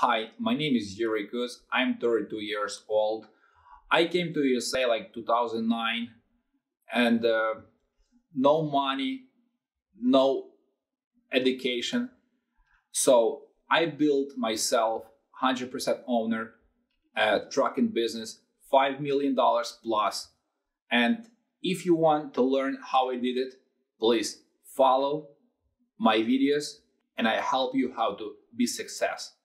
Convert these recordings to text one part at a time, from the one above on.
Hi, my name is Yuri Kuts. I'm 32 years old. I came to USA like 2009 and uh, no money, no education. So I built myself 100% owner a trucking business, $5 million plus. And if you want to learn how I did it, please follow my videos and I help you how to be success.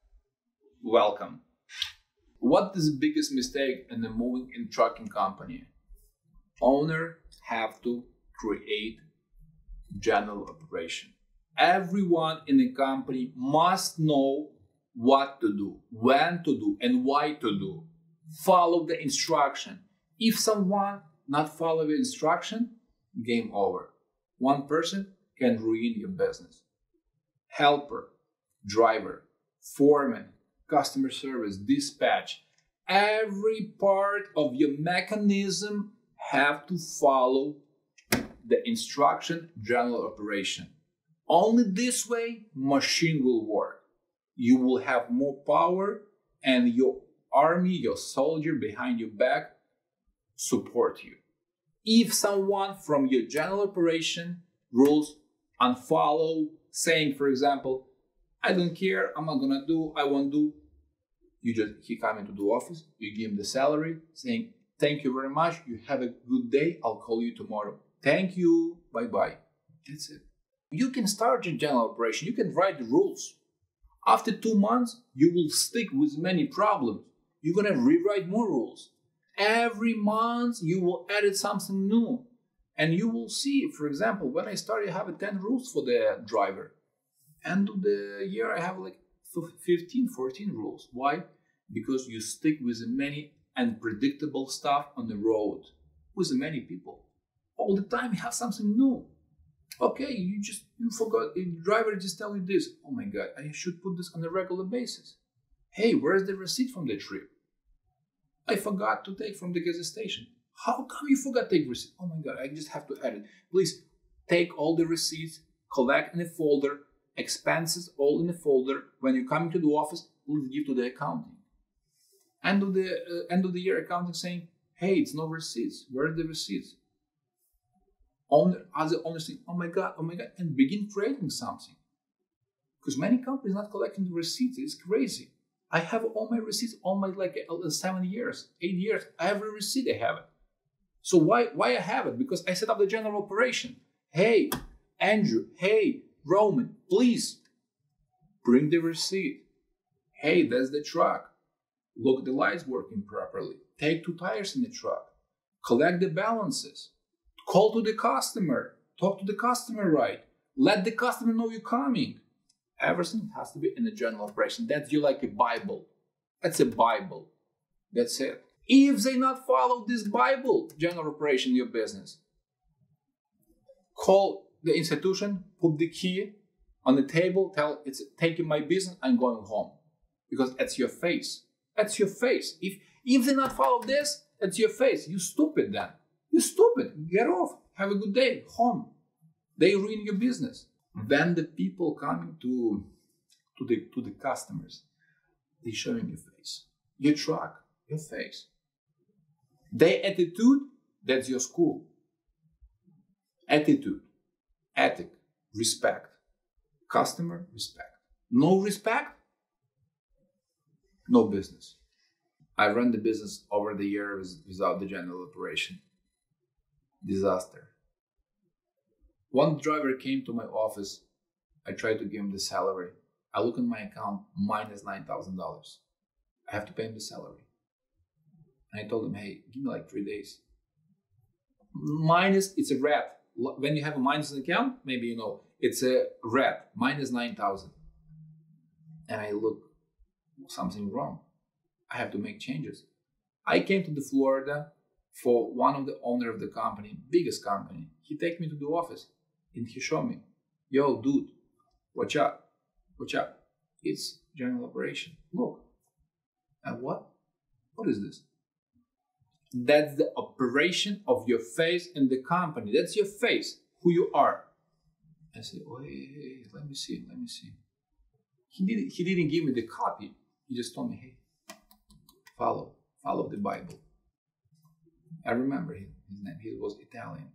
Welcome. What is the biggest mistake in the moving and trucking company? Owner have to create general operation. Everyone in the company must know what to do, when to do, and why to do. Follow the instruction. If someone not follow the instruction, game over. One person can ruin your business. Helper, driver, foreman, customer service, dispatch, every part of your mechanism have to follow the instruction general operation. Only this way machine will work. You will have more power and your army, your soldier behind your back support you. If someone from your general operation rules unfollow, saying, for example, I don't care, I'm not gonna do, I won't do, you just he come into the office, you give him the salary, saying, Thank you very much, you have a good day, I'll call you tomorrow. Thank you, bye bye. That's it. You can start your general operation, you can write the rules. After two months, you will stick with many problems. You're gonna rewrite more rules. Every month, you will add something new. And you will see, for example, when I started, I have 10 rules for the driver. End of the year, I have like 15, 14 rules. Why? Because you stick with many unpredictable stuff on the road with many people. All the time, you have something new. Okay, you just you forgot. The driver just tell you this. Oh my god, I should put this on a regular basis. Hey, where's the receipt from the trip? I forgot to take from the gas station. How come you forgot take receipt? Oh my god, I just have to add it. Please take all the receipts, collect in a folder, expenses all in a folder. When you come into the office, please give to the accounting. End of the uh, end of the year accounting saying, hey, it's no receipts. Where are the receipts? Owner, as the owner saying, oh my god, oh my god, and begin creating something. Because many companies not collecting the receipts. It's crazy. I have all my receipts, all my like uh, seven years, eight years. Every receipt I have it. So why why I have it? Because I set up the general operation. Hey, Andrew. Hey, Roman. Please bring the receipt. Hey, that's the truck. Look, the lights working properly. Take two tires in the truck. Collect the balances. Call to the customer. Talk to the customer right. Let the customer know you're coming. Everything has to be in a general operation. That's you like a Bible. That's a Bible. That's it. If they not follow this Bible, general operation, your business, call the institution, put the key on the table, tell it's taking my business, I'm going home. Because that's your face. That's your face. If if they not follow this, that's your face. You stupid then. You stupid. Get off. Have a good day. Home. They ruin your business. Then the people coming to to the to the customers, they showing your face, your truck, your face. Their attitude, that's your school. Attitude, ethic, respect. Customer, respect. No respect, no business. I run the business over the years without the general operation. Disaster. One driver came to my office. I tried to give him the salary. I look in my account, minus $9,000. I have to pay him the salary. And I told him, hey, give me like three days. Minus, it's a red. When you have a minus in account, maybe you know, it's a red, minus 9,000. And I look, something wrong. I have to make changes. I came to the Florida for one of the owner of the company, biggest company. He take me to the office and he showed me, yo, dude, watch out, watch out. It's general operation. Look. And what? What is this? That's the operation of your face in the company. That's your face, who you are. I hey, hey, let me see, let me see. He didn't, he didn't give me the copy. He just told me, hey, follow, follow the Bible. I remember his, his name. He was Italian.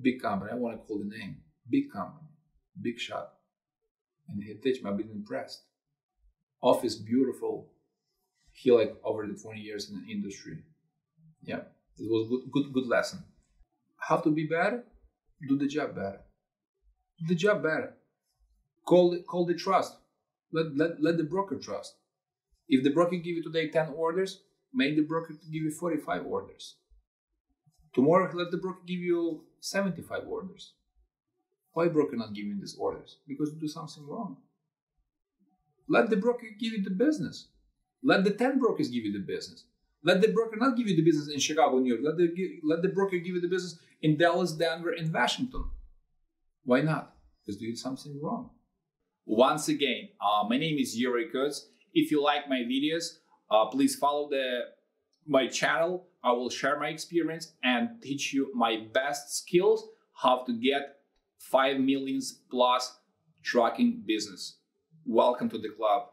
Big company. I want to call the name. Big company. Big shot. And he teach me. I've been impressed. Office beautiful. He like over the 20 years in the industry. Yeah. It was good good good lesson. How to be better? Do the job better. Do the job better. Call the, call the trust. Let, let, let the broker trust. If the broker give you today 10 orders, make the broker give you 45 orders. Tomorrow, let the broker give you 75 orders. Why broker not giving these orders? Because you do something wrong. Let the broker give you the business. Let the 10 brokers give you the business. Let the broker not give you the business in Chicago, New York. Let the, let the broker give you the business in Dallas, Denver, and Washington. Why not? Because did something wrong. Once again, uh, my name is Yuri Kuts. If you like my videos, uh, please follow the my channel. I will share my experience and teach you my best skills how to get 5 millions plus trucking business. Welcome to the club.